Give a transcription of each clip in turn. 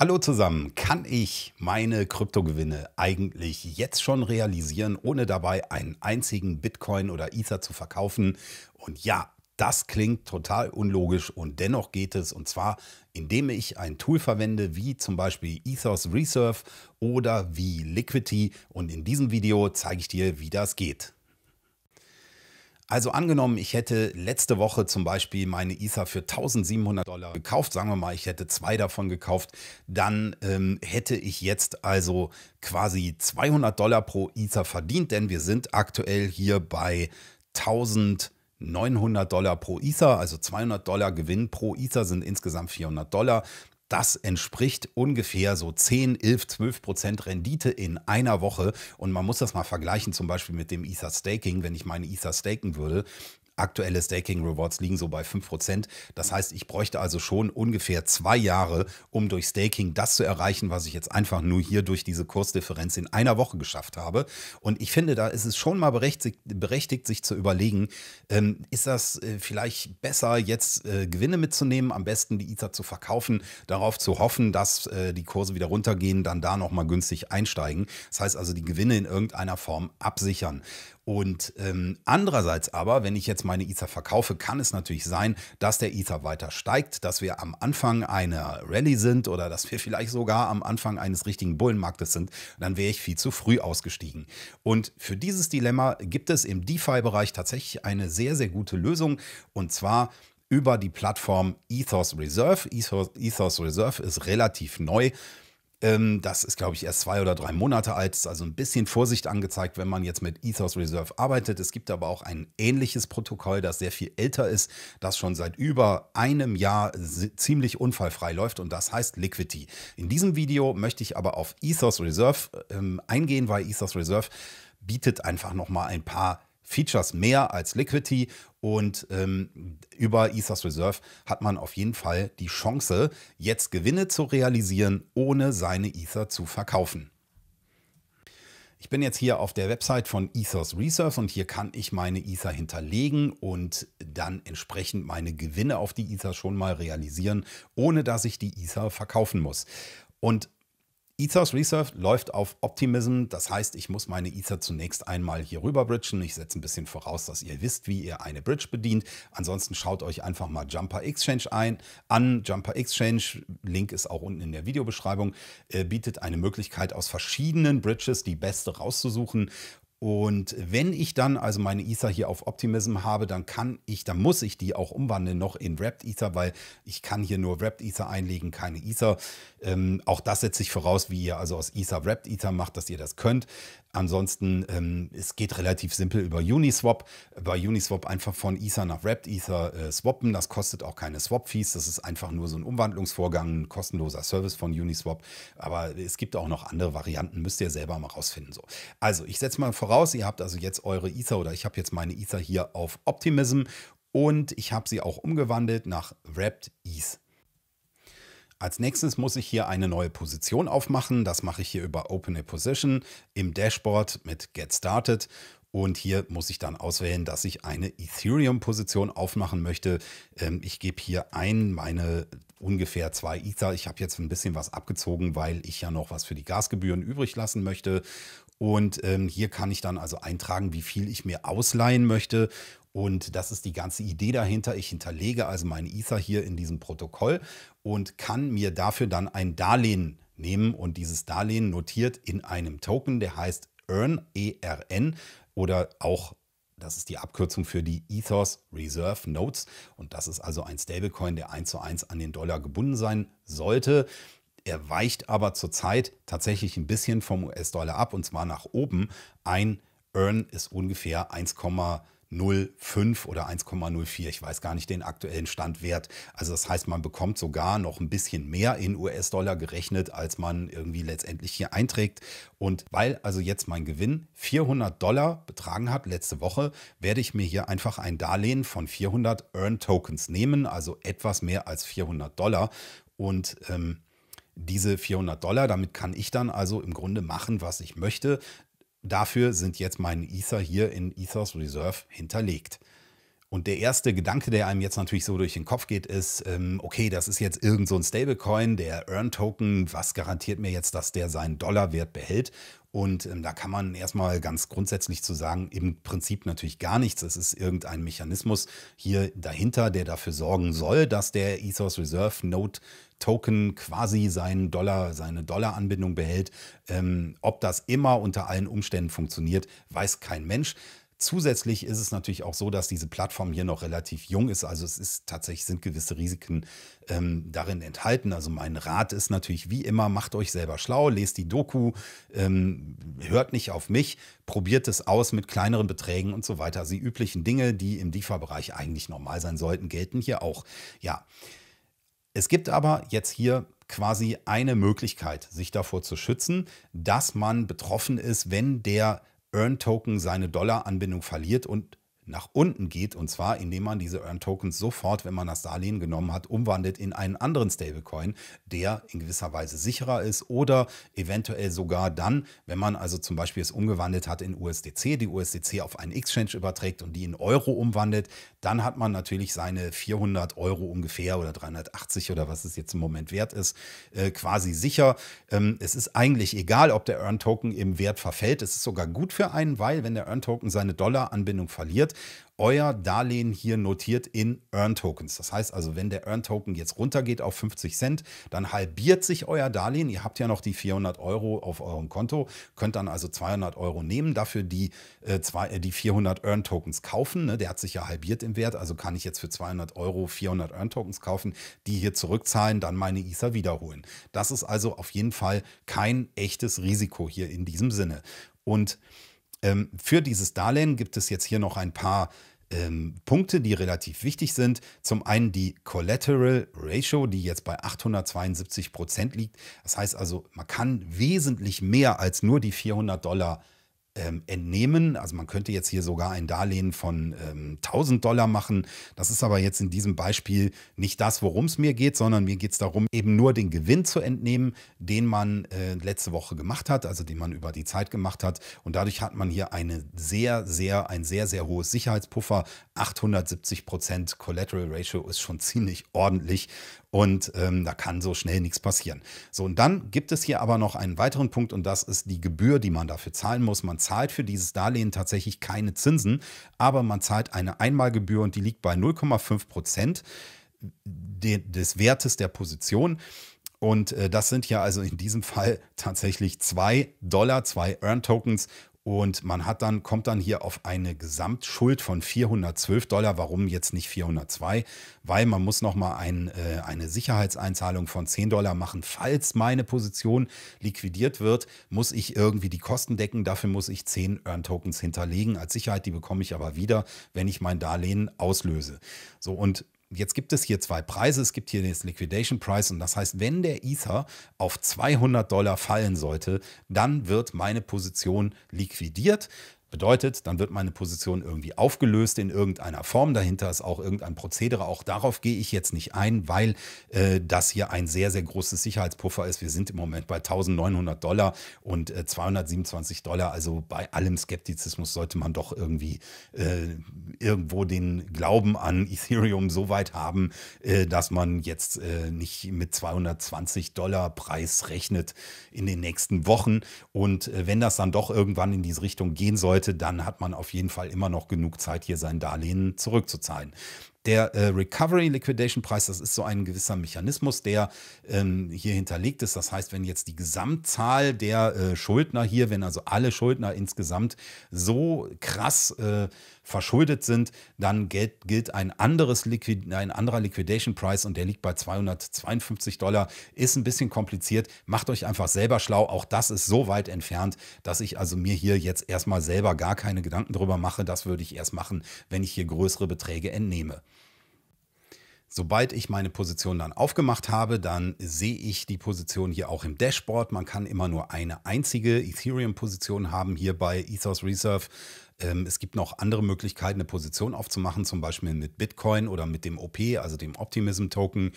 Hallo zusammen, kann ich meine Kryptogewinne eigentlich jetzt schon realisieren, ohne dabei einen einzigen Bitcoin oder Ether zu verkaufen? Und ja, das klingt total unlogisch und dennoch geht es und zwar indem ich ein Tool verwende wie zum Beispiel Ethos Reserve oder wie Liquidity und in diesem Video zeige ich dir, wie das geht. Also angenommen, ich hätte letzte Woche zum Beispiel meine Ether für 1700 Dollar gekauft, sagen wir mal, ich hätte zwei davon gekauft, dann ähm, hätte ich jetzt also quasi 200 Dollar pro Ether verdient, denn wir sind aktuell hier bei 1900 Dollar pro Ether, also 200 Dollar Gewinn pro Ether sind insgesamt 400 Dollar. Das entspricht ungefähr so 10, 11, 12 Prozent Rendite in einer Woche. Und man muss das mal vergleichen, zum Beispiel mit dem Ether Staking. Wenn ich meine Ether staken würde, Aktuelle Staking Rewards liegen so bei 5%. Das heißt, ich bräuchte also schon ungefähr zwei Jahre, um durch Staking das zu erreichen, was ich jetzt einfach nur hier durch diese Kursdifferenz in einer Woche geschafft habe. Und ich finde, da ist es schon mal berechtigt, berechtigt sich zu überlegen, ähm, ist das äh, vielleicht besser, jetzt äh, Gewinne mitzunehmen, am besten die Ether zu verkaufen, darauf zu hoffen, dass äh, die Kurse wieder runtergehen, dann da nochmal günstig einsteigen. Das heißt also, die Gewinne in irgendeiner Form absichern. Und ähm, andererseits aber, wenn ich jetzt meine Ether verkaufe, kann es natürlich sein, dass der Ether weiter steigt, dass wir am Anfang einer Rallye sind oder dass wir vielleicht sogar am Anfang eines richtigen Bullenmarktes sind. Dann wäre ich viel zu früh ausgestiegen. Und für dieses Dilemma gibt es im DeFi-Bereich tatsächlich eine sehr, sehr gute Lösung. Und zwar über die Plattform Ethos Reserve. Ethos, Ethos Reserve ist relativ neu. Ähm, das ist, glaube ich, erst zwei oder drei Monate alt. Ist also ein bisschen Vorsicht angezeigt, wenn man jetzt mit Ethos Reserve arbeitet. Es gibt aber auch ein ähnliches Protokoll, das sehr viel älter ist, das schon seit über einem Jahr ziemlich unfallfrei läuft und das heißt Liquidity. In diesem Video möchte ich aber auf Ethos Reserve ähm, eingehen, weil Ethos Reserve bietet einfach noch mal ein paar Features mehr als Liquidity und ähm, über Ethos Reserve hat man auf jeden Fall die Chance, jetzt Gewinne zu realisieren, ohne seine Ether zu verkaufen. Ich bin jetzt hier auf der Website von Ethos Reserve und hier kann ich meine Ether hinterlegen und dann entsprechend meine Gewinne auf die Ether schon mal realisieren, ohne dass ich die Ether verkaufen muss. Und Ethos Reserve läuft auf Optimism. Das heißt, ich muss meine Ether zunächst einmal hier rüber bridgen. Ich setze ein bisschen voraus, dass ihr wisst, wie ihr eine Bridge bedient. Ansonsten schaut euch einfach mal Jumper Exchange ein, an. Jumper Exchange, Link ist auch unten in der Videobeschreibung, äh, bietet eine Möglichkeit, aus verschiedenen Bridges die beste rauszusuchen. Und wenn ich dann also meine Ether hier auf Optimism habe, dann kann ich, dann muss ich die auch umwandeln noch in Wrapped Ether, weil ich kann hier nur Wrapped Ether einlegen, keine Ether. Ähm, auch das setze ich voraus, wie ihr also aus Ether Wrapped Ether macht, dass ihr das könnt. Ansonsten, ähm, es geht relativ simpel über Uniswap. Bei Uniswap einfach von Ether nach Wrapped Ether äh, swappen. Das kostet auch keine Swap-Fees. Das ist einfach nur so ein Umwandlungsvorgang, ein kostenloser Service von Uniswap. Aber es gibt auch noch andere Varianten, müsst ihr selber mal rausfinden. So. Also, ich setze mal voraus, ihr habt also jetzt eure Ether oder ich habe jetzt meine Ether hier auf Optimism und ich habe sie auch umgewandelt nach Wrapped ETH. Als nächstes muss ich hier eine neue Position aufmachen. Das mache ich hier über Open a Position im Dashboard mit Get Started. Und hier muss ich dann auswählen, dass ich eine Ethereum-Position aufmachen möchte. Ähm, ich gebe hier ein meine ungefähr zwei Ether. Ich habe jetzt ein bisschen was abgezogen, weil ich ja noch was für die Gasgebühren übrig lassen möchte. Und ähm, hier kann ich dann also eintragen, wie viel ich mir ausleihen möchte. Und das ist die ganze Idee dahinter. Ich hinterlege also meinen Ether hier in diesem Protokoll und kann mir dafür dann ein Darlehen nehmen und dieses Darlehen notiert in einem Token, der heißt EARN, ERN oder auch das ist die Abkürzung für die Ethos Reserve Notes. Und das ist also ein Stablecoin, der eins zu eins an den Dollar gebunden sein sollte. Er weicht aber zurzeit tatsächlich ein bisschen vom US-Dollar ab und zwar nach oben. Ein Earn ist ungefähr 1,5 1,05 oder 1,04. Ich weiß gar nicht den aktuellen Standwert. Also das heißt, man bekommt sogar noch ein bisschen mehr in US-Dollar gerechnet, als man irgendwie letztendlich hier einträgt. Und weil also jetzt mein Gewinn 400 Dollar betragen hat letzte Woche, werde ich mir hier einfach ein Darlehen von 400 Earn Tokens nehmen, also etwas mehr als 400 Dollar. Und ähm, diese 400 Dollar, damit kann ich dann also im Grunde machen, was ich möchte. Dafür sind jetzt meine Ether hier in Ethos Reserve hinterlegt. Und der erste Gedanke, der einem jetzt natürlich so durch den Kopf geht, ist, ähm, okay, das ist jetzt irgend so ein Stablecoin, der Earn-Token, was garantiert mir jetzt, dass der seinen Dollarwert behält? Und ähm, da kann man erstmal ganz grundsätzlich zu sagen, im Prinzip natürlich gar nichts. Es ist irgendein Mechanismus hier dahinter, der dafür sorgen soll, dass der Ethos Reserve Note Token quasi seinen Dollar, seine Dollaranbindung behält. Ähm, ob das immer unter allen Umständen funktioniert, weiß kein Mensch. Zusätzlich ist es natürlich auch so, dass diese Plattform hier noch relativ jung ist. Also es ist tatsächlich sind gewisse Risiken ähm, darin enthalten. Also mein Rat ist natürlich wie immer, macht euch selber schlau, lest die Doku, ähm, hört nicht auf mich, probiert es aus mit kleineren Beträgen und so weiter. Also die üblichen Dinge, die im DeFi-Bereich eigentlich normal sein sollten, gelten hier auch. Ja, es gibt aber jetzt hier quasi eine Möglichkeit, sich davor zu schützen, dass man betroffen ist, wenn der Earn-Token seine Dollar-Anbindung verliert und nach unten geht, und zwar indem man diese Earn-Tokens sofort, wenn man das Darlehen genommen hat, umwandelt in einen anderen Stablecoin, der in gewisser Weise sicherer ist oder eventuell sogar dann, wenn man also zum Beispiel es umgewandelt hat in USDC, die USDC auf einen Exchange überträgt und die in Euro umwandelt, dann hat man natürlich seine 400 Euro ungefähr oder 380 oder was es jetzt im Moment wert ist, äh, quasi sicher. Ähm, es ist eigentlich egal, ob der Earn-Token im Wert verfällt. Es ist sogar gut für einen, weil wenn der Earn-Token seine Dollar-Anbindung verliert, euer Darlehen hier notiert in Earn Tokens. Das heißt also, wenn der Earn Token jetzt runtergeht auf 50 Cent, dann halbiert sich euer Darlehen. Ihr habt ja noch die 400 Euro auf eurem Konto, könnt dann also 200 Euro nehmen, dafür die, äh, zwei, äh, die 400 Earn Tokens kaufen. Ne? Der hat sich ja halbiert im Wert, also kann ich jetzt für 200 Euro 400 Earn Tokens kaufen, die hier zurückzahlen, dann meine Ether wiederholen. Das ist also auf jeden Fall kein echtes Risiko hier in diesem Sinne. Und ähm, für dieses Darlehen gibt es jetzt hier noch ein paar ähm, Punkte, die relativ wichtig sind. Zum einen die Collateral Ratio, die jetzt bei 872 Prozent liegt. Das heißt also, man kann wesentlich mehr als nur die 400 Dollar ähm, entnehmen. Also man könnte jetzt hier sogar ein Darlehen von ähm, 1000 Dollar machen. Das ist aber jetzt in diesem Beispiel nicht das, worum es mir geht, sondern mir geht es darum, eben nur den Gewinn zu entnehmen, den man äh, letzte Woche gemacht hat, also den man über die Zeit gemacht hat. Und dadurch hat man hier eine sehr, sehr, ein sehr, sehr hohes Sicherheitspuffer. 870 Prozent Collateral Ratio ist schon ziemlich ordentlich und ähm, da kann so schnell nichts passieren. So, und dann gibt es hier aber noch einen weiteren Punkt und das ist die Gebühr, die man dafür zahlen muss. Man zahlt für dieses Darlehen tatsächlich keine Zinsen, aber man zahlt eine Einmalgebühr und die liegt bei 0,5 Prozent des Wertes der Position. Und äh, das sind ja also in diesem Fall tatsächlich zwei Dollar, zwei Earn-Tokens und man hat dann, kommt dann hier auf eine Gesamtschuld von 412 Dollar. Warum jetzt nicht 402? Weil man muss nochmal ein, äh, eine Sicherheitseinzahlung von 10 Dollar machen. Falls meine Position liquidiert wird, muss ich irgendwie die Kosten decken. Dafür muss ich 10 Earn-Tokens hinterlegen als Sicherheit. Die bekomme ich aber wieder, wenn ich mein Darlehen auslöse. So, und Jetzt gibt es hier zwei Preise. Es gibt hier das Liquidation Price und das heißt, wenn der Ether auf 200 Dollar fallen sollte, dann wird meine Position liquidiert. Bedeutet, dann wird meine Position irgendwie aufgelöst in irgendeiner Form. Dahinter ist auch irgendein Prozedere. Auch darauf gehe ich jetzt nicht ein, weil äh, das hier ein sehr, sehr großes Sicherheitspuffer ist. Wir sind im Moment bei 1900 Dollar und äh, 227 Dollar. Also bei allem Skeptizismus sollte man doch irgendwie äh, irgendwo den Glauben an Ethereum so weit haben, äh, dass man jetzt äh, nicht mit 220 Dollar Preis rechnet in den nächsten Wochen. Und äh, wenn das dann doch irgendwann in diese Richtung gehen sollte, sollte, dann hat man auf jeden Fall immer noch genug Zeit, hier sein Darlehen zurückzuzahlen. Der äh, Recovery Liquidation Preis, das ist so ein gewisser Mechanismus, der ähm, hier hinterlegt ist. Das heißt, wenn jetzt die Gesamtzahl der äh, Schuldner hier, wenn also alle Schuldner insgesamt so krass äh, verschuldet sind, dann gilt, gilt ein, anderes Liquid, ein anderer Liquidation Price und der liegt bei 252 Dollar. Ist ein bisschen kompliziert. Macht euch einfach selber schlau. Auch das ist so weit entfernt, dass ich also mir hier jetzt erstmal selber gar keine Gedanken drüber mache. Das würde ich erst machen, wenn ich hier größere Beträge entnehme. Sobald ich meine Position dann aufgemacht habe, dann sehe ich die Position hier auch im Dashboard. Man kann immer nur eine einzige Ethereum-Position haben hier bei Ethos Reserve. Ähm, es gibt noch andere Möglichkeiten, eine Position aufzumachen, zum Beispiel mit Bitcoin oder mit dem OP, also dem Optimism Token.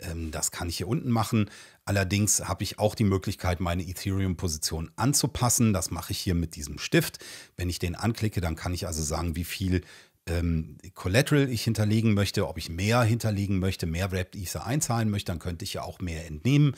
Ähm, das kann ich hier unten machen. Allerdings habe ich auch die Möglichkeit, meine Ethereum-Position anzupassen. Das mache ich hier mit diesem Stift. Wenn ich den anklicke, dann kann ich also sagen, wie viel ähm, Collateral ich hinterlegen möchte, ob ich mehr hinterlegen möchte, mehr Wrapped Ether einzahlen möchte, dann könnte ich ja auch mehr entnehmen.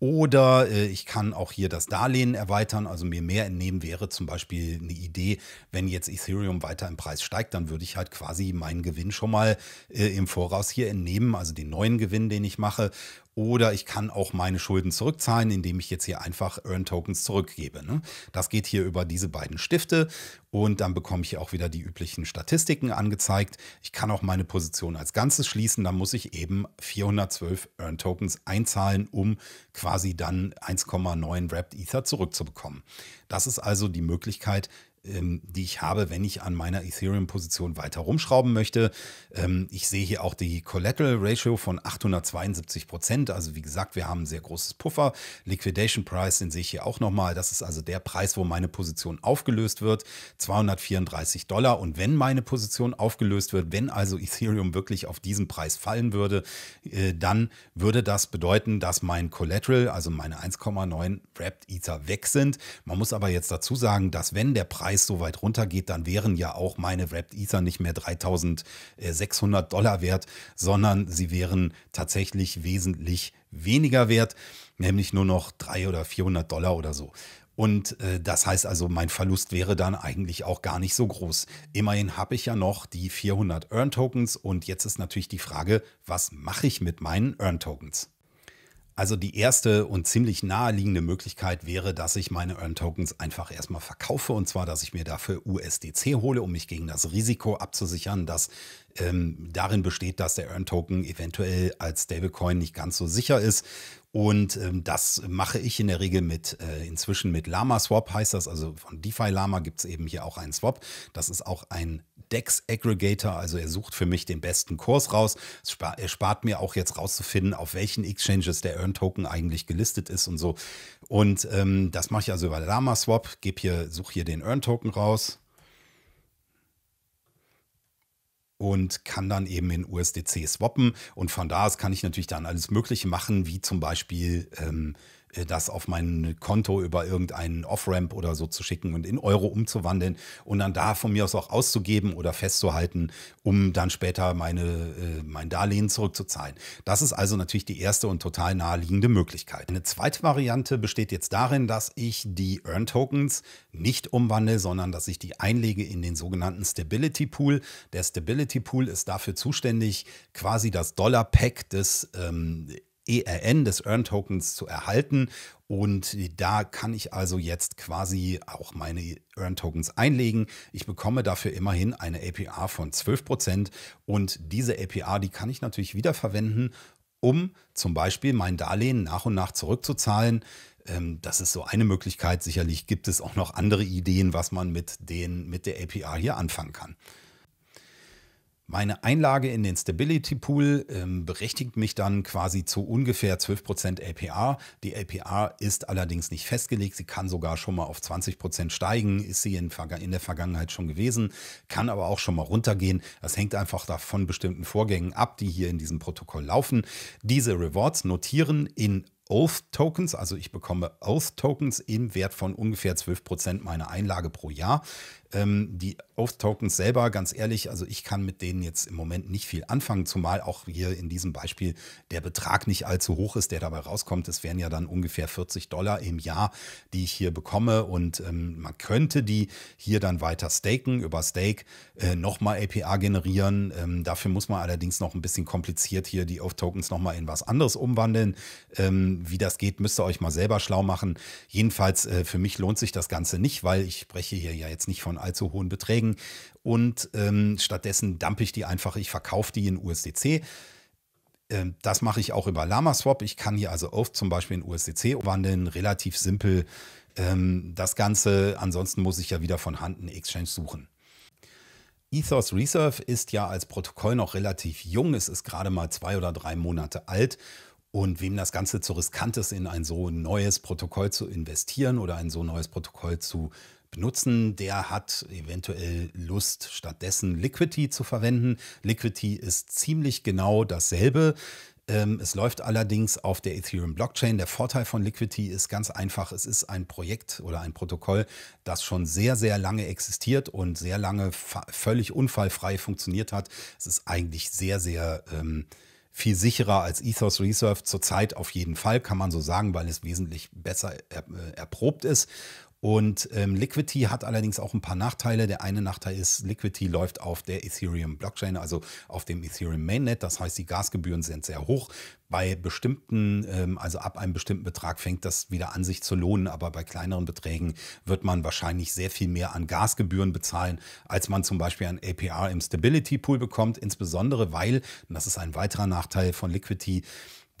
Oder äh, ich kann auch hier das Darlehen erweitern, also mir mehr entnehmen wäre zum Beispiel eine Idee, wenn jetzt Ethereum weiter im Preis steigt, dann würde ich halt quasi meinen Gewinn schon mal äh, im Voraus hier entnehmen, also den neuen Gewinn, den ich mache oder ich kann auch meine Schulden zurückzahlen, indem ich jetzt hier einfach Earn Tokens zurückgebe. Ne? Das geht hier über diese beiden Stifte und dann bekomme ich hier auch wieder die üblichen Statistiken angezeigt. Ich kann auch meine Position als Ganzes schließen. Dann muss ich eben 412 Earn Tokens einzahlen, um quasi dann 1,9 Wrapped Ether zurückzubekommen. Das ist also die Möglichkeit, die ich habe, wenn ich an meiner Ethereum-Position weiter rumschrauben möchte. Ähm, ich sehe hier auch die Collateral Ratio von 872 Prozent. Also wie gesagt, wir haben ein sehr großes Puffer. Liquidation Price, den sehe ich hier auch nochmal. Das ist also der Preis, wo meine Position aufgelöst wird. 234 Dollar. Und wenn meine Position aufgelöst wird, wenn also Ethereum wirklich auf diesen Preis fallen würde, äh, dann würde das bedeuten, dass mein Collateral, also meine 1,9 Wrapped Ether weg sind. Man muss aber jetzt dazu sagen, dass wenn der Preis Preis so weit runtergeht, dann wären ja auch meine Wrapped Ether nicht mehr 3600 Dollar wert, sondern sie wären tatsächlich wesentlich weniger wert, nämlich nur noch 300 oder 400 Dollar oder so. Und äh, das heißt also, mein Verlust wäre dann eigentlich auch gar nicht so groß. Immerhin habe ich ja noch die 400 Earn Tokens und jetzt ist natürlich die Frage, was mache ich mit meinen Earn Tokens? Also die erste und ziemlich naheliegende Möglichkeit wäre, dass ich meine Earn Tokens einfach erstmal verkaufe und zwar, dass ich mir dafür USDC hole, um mich gegen das Risiko abzusichern, das ähm, darin besteht, dass der Earn Token eventuell als Stablecoin nicht ganz so sicher ist. Und ähm, das mache ich in der Regel mit äh, inzwischen mit Lama Swap heißt das. Also von DeFi Lama gibt es eben hier auch einen Swap. Das ist auch ein DEX Aggregator, also er sucht für mich den besten Kurs raus. Er spart mir auch jetzt rauszufinden, auf welchen Exchanges der Earn Token eigentlich gelistet ist und so. Und ähm, das mache ich also über Lama Swap. Gebe hier, suche hier den Earn Token raus. und kann dann eben in USDC swappen. Und von da aus kann ich natürlich dann alles Mögliche machen, wie zum Beispiel ähm, äh, das auf mein Konto über irgendeinen Off-Ramp oder so zu schicken und in Euro umzuwandeln und dann da von mir aus auch auszugeben oder festzuhalten, um dann später meine, äh, mein Darlehen zurückzuzahlen. Das ist also natürlich die erste und total naheliegende Möglichkeit. Eine zweite Variante besteht jetzt darin, dass ich die Earn Tokens nicht umwandle, sondern dass ich die einlege in den sogenannten Stability Pool. Der Stability Pool ist dafür zuständig, quasi das Dollar-Pack des ähm, ERN des Earn Tokens zu erhalten. Und da kann ich also jetzt quasi auch meine Earn Tokens einlegen. Ich bekomme dafür immerhin eine APR von 12%. Und diese APR, die kann ich natürlich wieder verwenden, um zum Beispiel mein Darlehen nach und nach zurückzuzahlen. Ähm, das ist so eine Möglichkeit. Sicherlich gibt es auch noch andere Ideen, was man mit, den, mit der APR hier anfangen kann. Meine Einlage in den Stability Pool ähm, berechtigt mich dann quasi zu ungefähr 12% APR. Die APR ist allerdings nicht festgelegt. Sie kann sogar schon mal auf 20% steigen, ist sie in, in, der Vergangenheit schon gewesen, kann aber auch schon mal runtergehen. Das hängt einfach davon bestimmten Vorgängen ab, die hier in diesem Protokoll laufen. Diese Rewards notieren in Oath-Tokens, also ich bekomme Oath-Tokens im Wert von ungefähr 12% meiner Einlage pro Jahr. Ähm, die Oath-Tokens selber, ganz ehrlich, also ich kann mit denen jetzt im Moment nicht viel anfangen, zumal auch hier in diesem Beispiel der Betrag nicht allzu hoch ist, der dabei rauskommt. Es wären ja dann ungefähr 40 Dollar im Jahr, die ich hier bekomme und ähm, man könnte die hier dann weiter staken, über Stake äh, nochmal APR generieren. Ähm, dafür muss man allerdings noch ein bisschen kompliziert hier die Oath-Tokens nochmal in was anderes umwandeln. Ähm, wie das geht, müsst ihr euch mal selber schlau machen. Jedenfalls äh, für mich lohnt sich das Ganze nicht, weil ich spreche hier ja jetzt nicht von allzu hohen Beträgen. Und ähm, stattdessen dumpe ich die einfach, ich verkaufe die in USDC. Ähm, das mache ich auch über Lama Swap. Ich kann hier also Oath zum Beispiel in USDC wandeln, relativ simpel ähm, das Ganze. Ansonsten muss ich ja wieder von Hand einen Exchange suchen. Ethos Reserve ist ja als Protokoll noch relativ jung. Es ist gerade mal zwei oder drei Monate alt. Und wem das Ganze zu riskant ist, in ein so neues Protokoll zu investieren oder ein so neues Protokoll zu benutzen, der hat eventuell Lust, stattdessen Liquidity zu verwenden. Liquidity ist ziemlich genau dasselbe. Ähm, es läuft allerdings auf der Ethereum Blockchain. Der Vorteil von Liquidity ist ganz einfach, es ist ein Projekt oder ein Protokoll, das schon sehr, sehr lange existiert und sehr lange völlig unfallfrei funktioniert hat. Es ist eigentlich sehr, sehr ähm, viel sicherer als Ethos Reserve. Zurzeit auf jeden Fall, kann man so sagen, weil es wesentlich besser er, äh, erprobt ist. Und ähm, Liquidity hat allerdings auch ein paar Nachteile. Der eine Nachteil ist, Liquidity läuft auf der Ethereum Blockchain, also auf dem Ethereum Mainnet. Das heißt, die Gasgebühren sind sehr hoch. Bei bestimmten, ähm, also ab einem bestimmten Betrag fängt das wieder an, sich zu lohnen. Aber bei kleineren Beträgen wird man wahrscheinlich sehr viel mehr an Gasgebühren bezahlen, als man zum Beispiel an APR im Stability Pool bekommt. Insbesondere weil, und das ist ein weiterer Nachteil von Liquidity,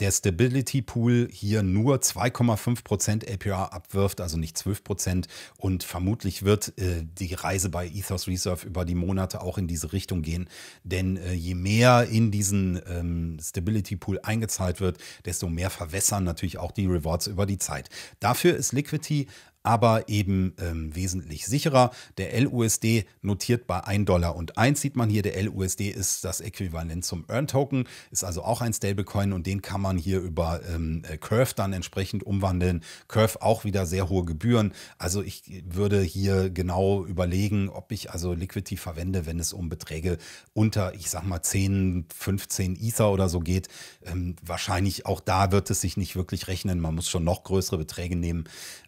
der Stability Pool hier nur 2,5% APR abwirft, also nicht 12%. Und vermutlich wird äh, die Reise bei Ethos Reserve über die Monate auch in diese Richtung gehen. Denn äh, je mehr in diesen ähm, Stability Pool eingezahlt wird, desto mehr verwässern natürlich auch die Rewards über die Zeit. Dafür ist Liquidity aber eben ähm, wesentlich sicherer. Der LUSD notiert bei 1 Dollar und 1 sieht man hier, der LUSD ist das Äquivalent zum Earn Token, ist also auch ein Stablecoin und den kann man hier über ähm, äh, Curve dann entsprechend umwandeln. Curve auch wieder sehr hohe Gebühren. Also ich würde hier genau überlegen, ob ich also Liquidity verwende, wenn es um Beträge unter, ich sag mal 10, 15 Ether oder so geht. Ähm, wahrscheinlich auch da wird es sich nicht wirklich rechnen. Man muss schon noch größere Beträge nehmen.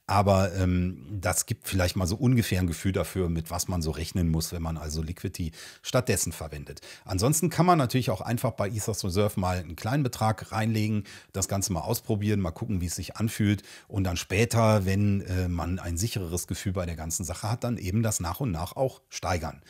Aber ähm, das gibt vielleicht mal so ungefähr ein Gefühl dafür, mit was man so rechnen muss, wenn man also Liquidity stattdessen verwendet. Ansonsten kann man natürlich auch einfach bei Ethos Reserve mal einen kleinen Betrag reinlegen, das Ganze mal ausprobieren, mal gucken, wie es sich anfühlt und dann später, wenn äh, man ein sichereres Gefühl bei der ganzen Sache hat, dann eben das nach und nach auch steigern.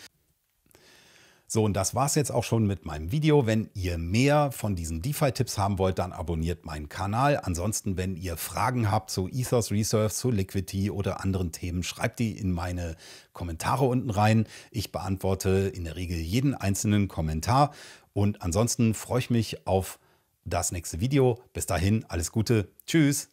So, und das war es jetzt auch schon mit meinem Video. Wenn ihr mehr von diesen DeFi-Tipps haben wollt, dann abonniert meinen Kanal. Ansonsten, wenn ihr Fragen habt zu Ethos Reserve, zu Liquidity oder anderen Themen, schreibt die in meine Kommentare unten rein. Ich beantworte in der Regel jeden einzelnen Kommentar. Und ansonsten freue ich mich auf das nächste Video. Bis dahin, alles Gute. Tschüss.